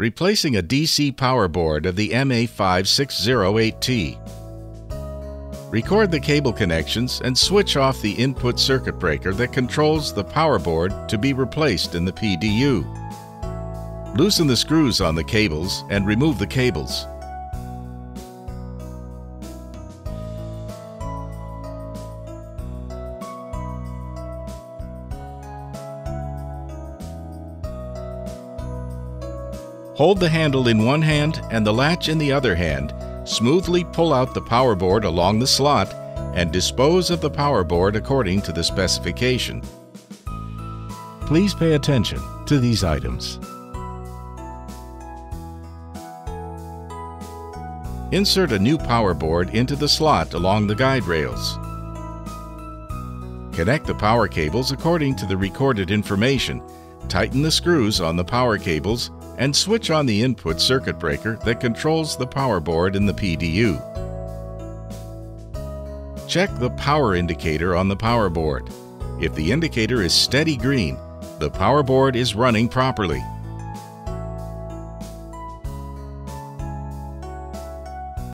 Replacing a DC power board of the MA5608T. Record the cable connections and switch off the input circuit breaker that controls the power board to be replaced in the PDU. Loosen the screws on the cables and remove the cables. Hold the handle in one hand and the latch in the other hand. Smoothly pull out the power board along the slot and dispose of the power board according to the specification. Please pay attention to these items. Insert a new power board into the slot along the guide rails. Connect the power cables according to the recorded information. Tighten the screws on the power cables and switch on the input circuit breaker that controls the power board in the PDU. Check the power indicator on the power board. If the indicator is steady green, the power board is running properly.